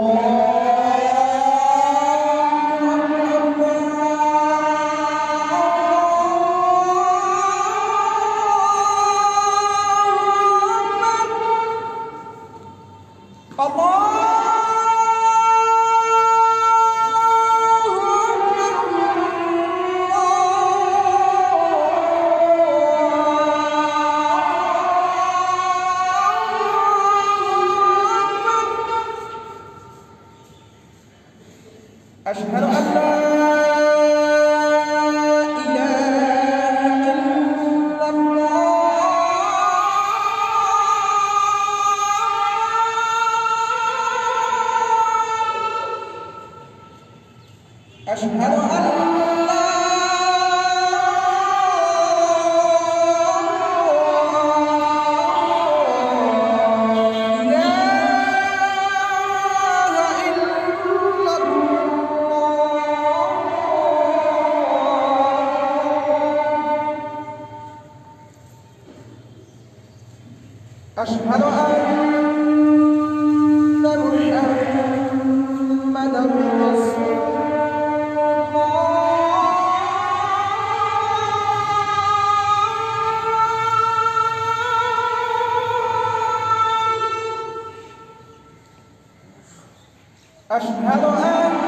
오. أشهد أن لا أشهد أن أشهد أن محمدا رسول أشهد أن